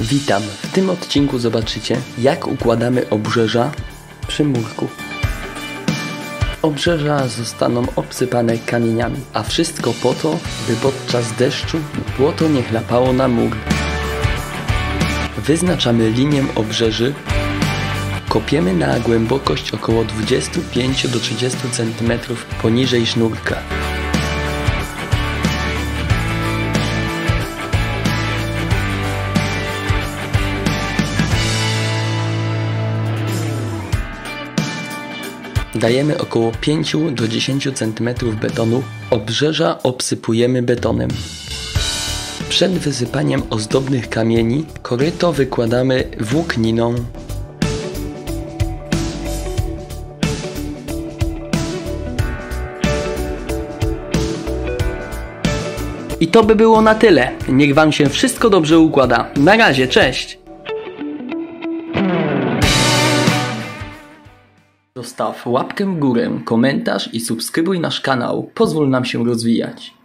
Witam. W tym odcinku zobaczycie, jak układamy obrzeża przy murku. Obrzeża zostaną obsypane kamieniami, a wszystko po to, by podczas deszczu błoto nie chlapało na mur. Wyznaczamy linię obrzeży, kopiemy na głębokość około 25 do 30 cm poniżej sznurka. Dajemy około 5 do 10 cm betonu, obrzeża obsypujemy betonem. Przed wysypaniem ozdobnych kamieni koryto wykładamy włókniną. I to by było na tyle. Niech Wam się wszystko dobrze układa. Na razie, cześć! Zostaw łapkę w górę, komentarz i subskrybuj nasz kanał. Pozwól nam się rozwijać.